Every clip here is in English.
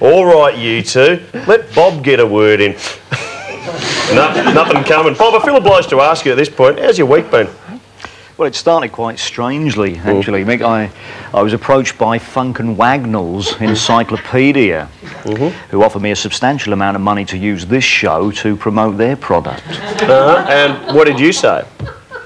All right, you two. Let Bob get a word in. no, nothing coming. Bob, I feel obliged to ask you at this point, how's your week been? Well, it started quite strangely, actually, Mick. I, I was approached by Funk and Wagnalls Encyclopedia, who offered me a substantial amount of money to use this show to promote their product. Uh-huh. And what did you say?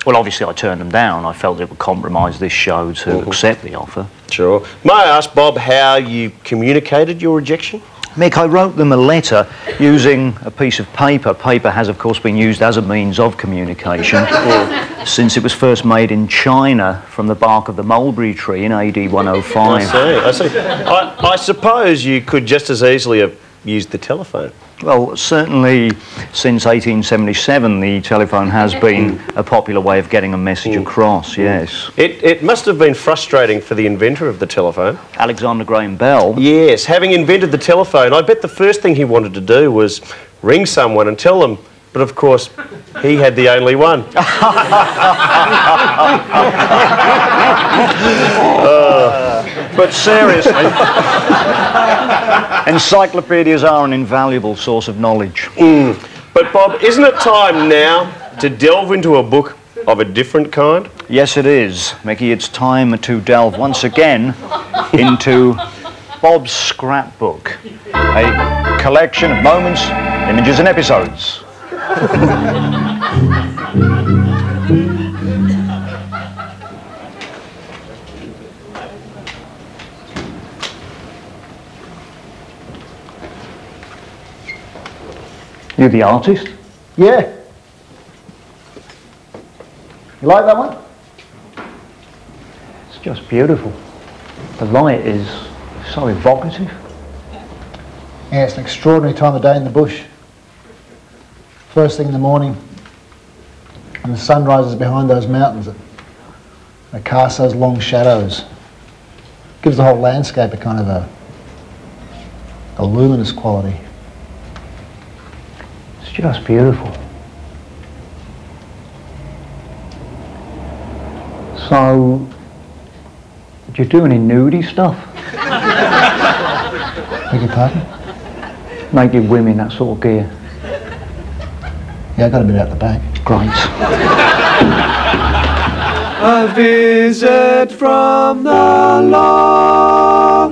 Well, obviously, I turned them down. I felt it would compromise this show to mm-hmm. accept the offer. Sure. May I ask, Bob, how you communicated your rejection? Mick, I wrote them a letter using a piece of paper. Paper has, of course, been used as a means of communication since it was first made in China from the bark of the mulberry tree in AD 105. I see, I see. I, I suppose you could just as easily have used the telephone. Well, certainly since 1877, the telephone has been a popular way of getting a message mm. across, mm. yes. It, it must have been frustrating for the inventor of the telephone. Alexander Graham Bell. Yes, having invented the telephone, I bet the first thing he wanted to do was ring someone and tell them. But of course, he had the only one. Uh, but seriously, encyclopedias are an invaluable source of knowledge. Hmm. But Bob, isn't it time now to delve into a book of a different kind? Yes, it is. Mickey, it's time to delve once again into Bob's Scrapbook, a collection of moments, images, and episodes. You the artist? Yeah. You like that one? It's just beautiful. The light is so evocative. Yeah, it's an extraordinary time of day in the bush. First thing in the morning, and the sun rises behind those mountains, it, casts those long shadows. Gives the whole landscape a kind of a, a luminous quality. It's just beautiful. So, do you do any nudie stuff? Beg your pardon? Naked women, that sort of gear. Yeah, I got a bit out the back. Great. A visit from the law.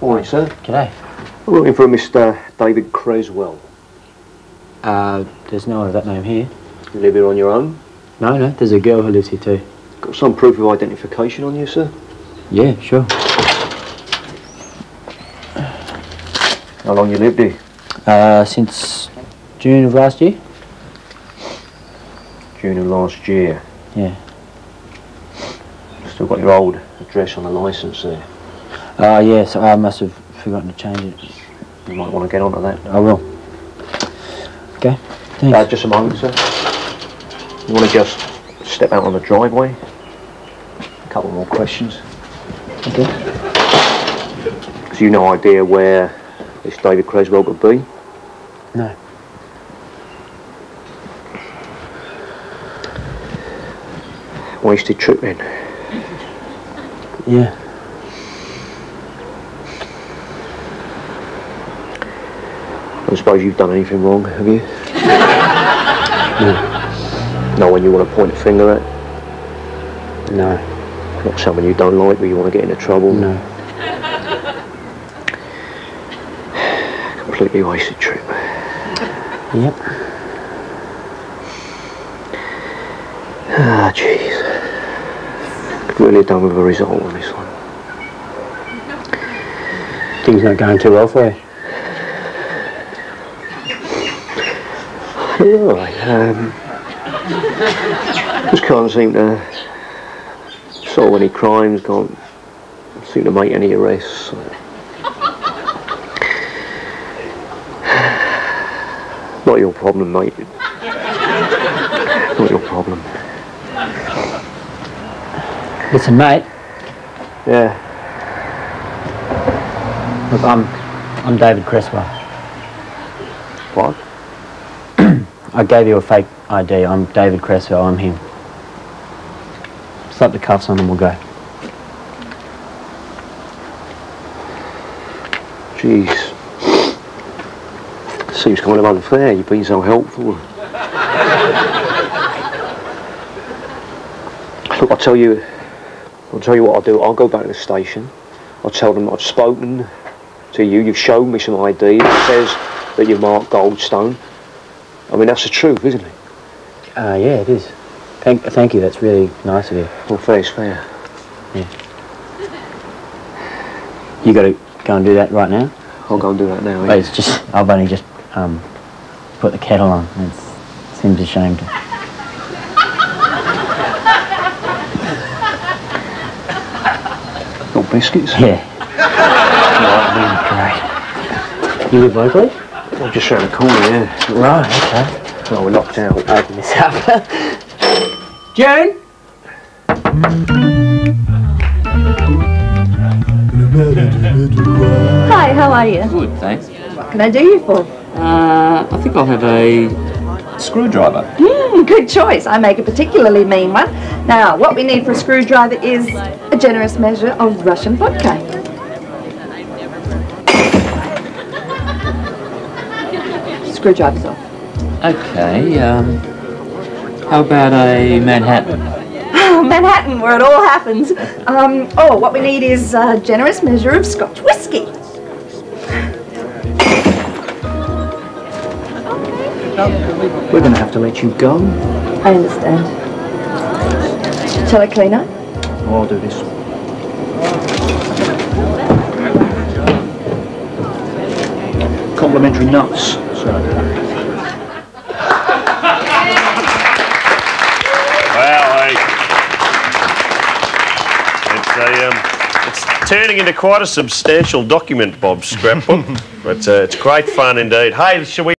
Morning, sir. G'day. I'm looking for a Mr. David Creswell. Uh, there's no one of that name here. You live here on your own? No, no, there's a girl who lives here too. Got some proof of identification on you, sir? Yeah, sure. How long you lived here? Uh, since June of last year? June of last year. Yeah. Still got your old address on the licence there. Uh, yes, I must have forgotten to change it. You might want to get onto that. I will. Okay, thanks. Uh, just a moment, sir. You want to just step out on the driveway? A couple more questions. okay. So you no idea where this David Creswell could be? No. Wasted trip then. Yeah. I don't suppose you've done anything wrong, have you? no. No one you want to point a finger at? No. Not someone you don't like, but you want to get into trouble? No. Completely wasted trip. Yep. Ah, jeez. Really done with a result on this one. Things not going too well for you. Yeah, um, just can't seem to solve any crimes, can't seem to make any arrests. Not your problem, mate. Not your problem. Listen, mate. Yeah. Look, I'm, I'm David Cresswell. What? I gave you a fake ID. I'm David Cresswell. I'm him. slap the cuffs on and we'll go. Jeez. Seems kind of unfair. You've been so helpful. Look, I'll tell you. I'll tell you what I'll do. I'll go back to the station. I'll tell them I've spoken to you. You've shown me some ID that says that you're Mark Goldstone. I mean, that's the truth, isn't it? Uh, yeah, it is. Thank, thank you. That's really nice of you. Well, fair's fair. Yeah. You got to go and do that right now. I'll go and do that now. But it's just I've only just um, put the kettle on. It seems a shame to. Got biscuits? Yeah. Great. You live locally? Well, just round the corner, yeah. Right. Okay. Well, we're locked out. Open this up. June? Hi, how are you? Good, thanks. What can I do you for? Uh, I think I'll have a screwdriver. Hmm, good choice. I make a particularly mean one. Now, what we need for a screwdriver is a generous measure of Russian vodka. Screwdriver's off. Okay, um, how about a Manhattan? Oh, Manhattan, where it all happens. Um, oh, what we need is a generous measure of Scotch whiskey. We're going to have to let you go. I understand. Shall I clean up? I'll do this. Complimentary nuts. So. Well, hey. It's a, um, it's turning into quite a substantial document, Bob's scrapbook. but uh, it's great fun indeed. Hey, shall we?